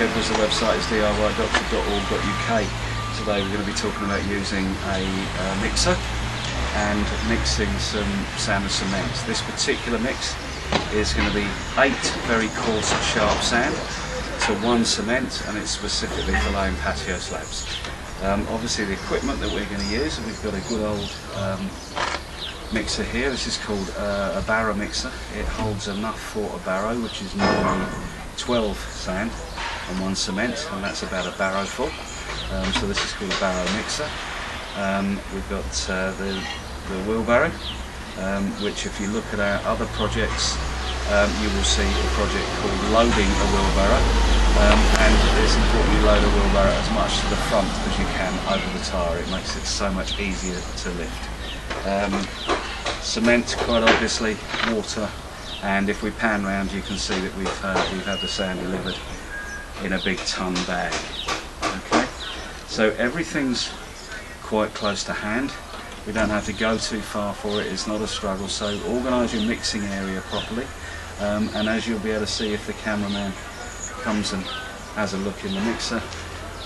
as the website is diydoctor.org.uk. Today we're going to be talking about using a uh, mixer and mixing some sand and cement. This particular mix is going to be eight very coarse sharp sand to one cement and it's specifically for laying patio slabs. Um, obviously the equipment that we're going to use, we've got a good old um, mixer here. This is called uh, a barrow mixer. It holds enough for a barrow, which is normally 12 sand and one cement, and that's about a barrow full. Um, so this is called a barrow mixer. Um, we've got uh, the, the wheelbarrow, um, which if you look at our other projects, um, you will see a project called loading a wheelbarrow. Um, and it's important you load a wheelbarrow as much to the front as you can over the tyre. It makes it so much easier to lift. Um, cement, quite obviously, water, and if we pan round, you can see that we've uh, we've had the sand delivered in a big ton bag. Okay, so everything's quite close to hand. We don't have to go too far for it. It's not a struggle. So organise your mixing area properly, um, and as you'll be able to see if the cameraman comes and has a look in the mixer,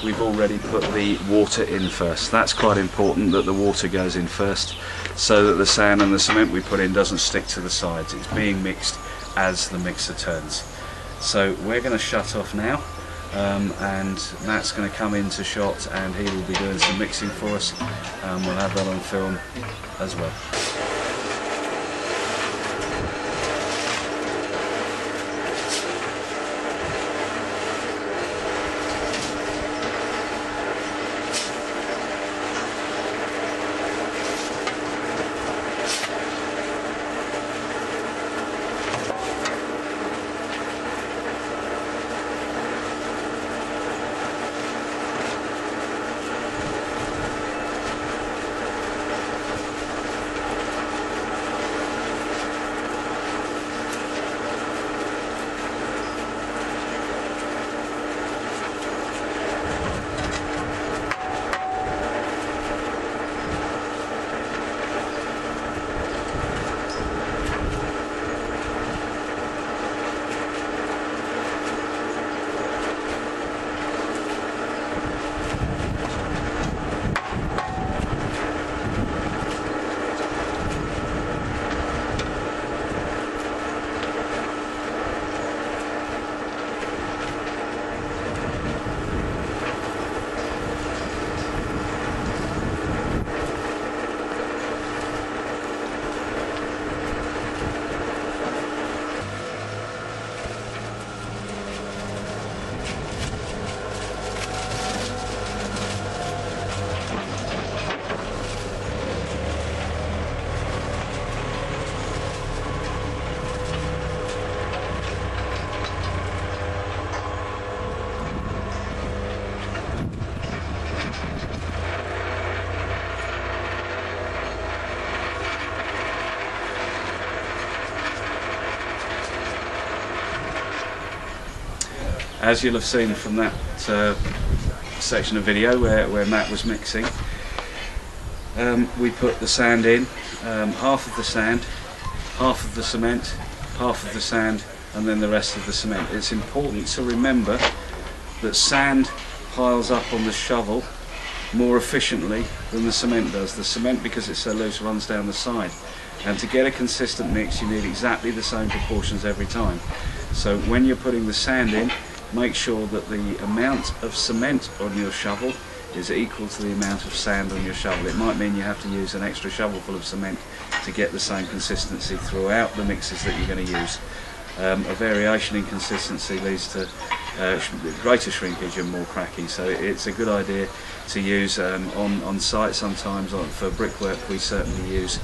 we've already put the water in first. That's quite important that the water goes in first so that the sand and the cement we put in doesn't stick to the sides. It's being mixed as the mixer turns. So we're going to shut off now um, and Matt's going to come into shot and he will be doing some mixing for us. Um, we'll have that on film as well. As you'll have seen from that uh, section of video where, where Matt was mixing, um, we put the sand in, um, half of the sand, half of the cement, half of the sand, and then the rest of the cement. It's important to remember that sand piles up on the shovel more efficiently than the cement does. The cement, because it's so loose, runs down the side. And to get a consistent mix, you need exactly the same proportions every time. So when you're putting the sand in, make sure that the amount of cement on your shovel is equal to the amount of sand on your shovel. It might mean you have to use an extra shovel full of cement to get the same consistency throughout the mixes that you're going to use. Um, a variation in consistency leads to uh, greater shrinkage and more cracking so it's a good idea to use um, on, on site sometimes for brickwork we certainly use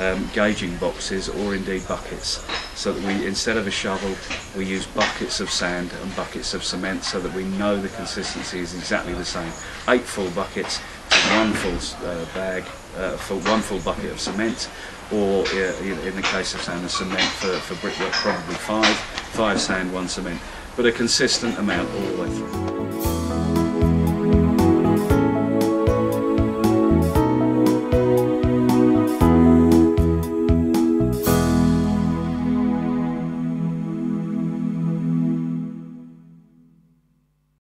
um, gauging boxes or indeed buckets so that we instead of a shovel we use buckets of sand and buckets of cement so that we know the consistency is exactly the same. Eight full buckets one full uh, bag uh, full, one full bucket of cement or uh, in the case of sand and cement for, for brickwork probably five five sand one cement but a consistent amount all the way through